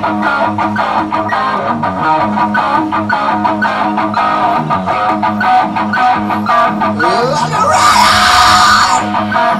Let it ride!